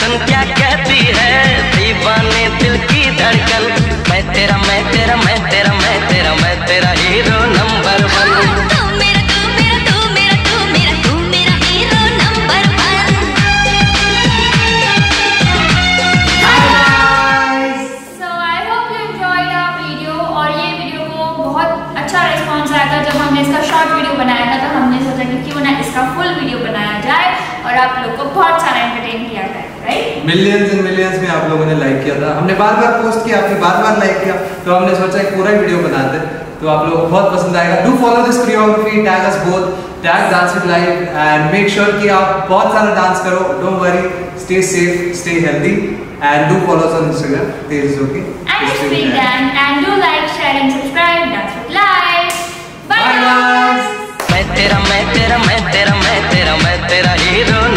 सुन क्या कहती है? दीवाने दिल की धड़कन। मैं तेरा मैं तेरा मैं तेरा मैं तेरा मैं तेरा हीरो नंबर वन तू मेरा तू मेरा तू मेरा तू मेरा तू मेरा hero number one so I hope you enjoyed our video और ये वीडियो बहुत अच्छा रिस्पांस आया था जब हमने इसका शॉर्ट वीडियो बनाया था तो हमने सोचा कि क्यों ना इसका फुल वीडियो बनाया। और आप लोग को बहुत सारा एंटरटेन किया राइट मिलियंस एंड मिलियंस में आप लोगों ने लाइक किया था हमने बार बार पोस्ट किया आपने बार बार लाइक किया तो हमने सोचा एक पूरा वीडियो बनाते हैं। तो आप लोगों को बहुत पसंद आएगा do follow this choreography tag us both tag dance with life and make sure कि आप बहुत सारा डांस करो don't worry stay safe stay healthy and do follow us on Instagram this is okay And it's been done. And do like, share, and subscribe. That's what life. Bye, Bye, guys. guys. मैं तेरा मैं तेरा मैं तेरा मैं तेरा मैं तेरा हीरो नंबर